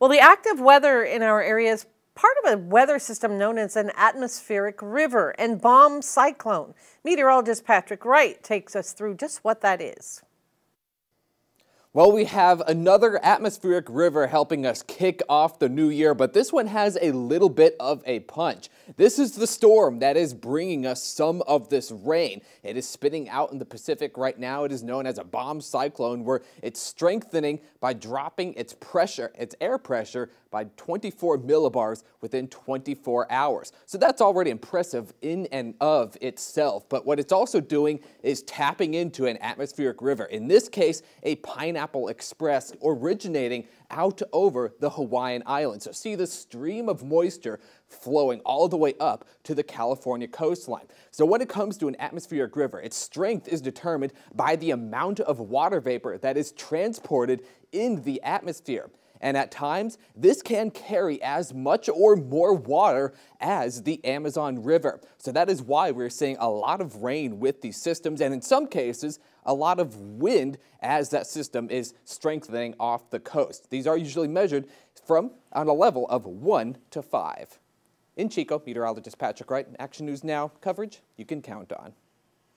Well, the active weather in our area is part of a weather system known as an atmospheric river and bomb cyclone. Meteorologist Patrick Wright takes us through just what that is. Well, we have another atmospheric river helping us kick off the new year, but this one has a little bit of a punch. This is the storm that is bringing us some of this rain. It is spitting out in the Pacific right now. It is known as a bomb cyclone where it's strengthening by dropping its pressure, its air pressure by 24 millibars within 24 hours. So that's already impressive in and of itself. But what it's also doing is tapping into an atmospheric river. In this case, a Pineapple Express originating out over the Hawaiian Islands. So see the stream of moisture flowing all the way up to the California coastline. So when it comes to an atmospheric river, its strength is determined by the amount of water vapor that is transported in the atmosphere and at times this can carry as much or more water as the Amazon River. So that is why we're seeing a lot of rain with these systems and in some cases a lot of wind as that system is strengthening off the coast. These are usually measured from on a level of 1 to 5. In Chico, meteorologist Patrick Wright, Action News Now coverage you can count on.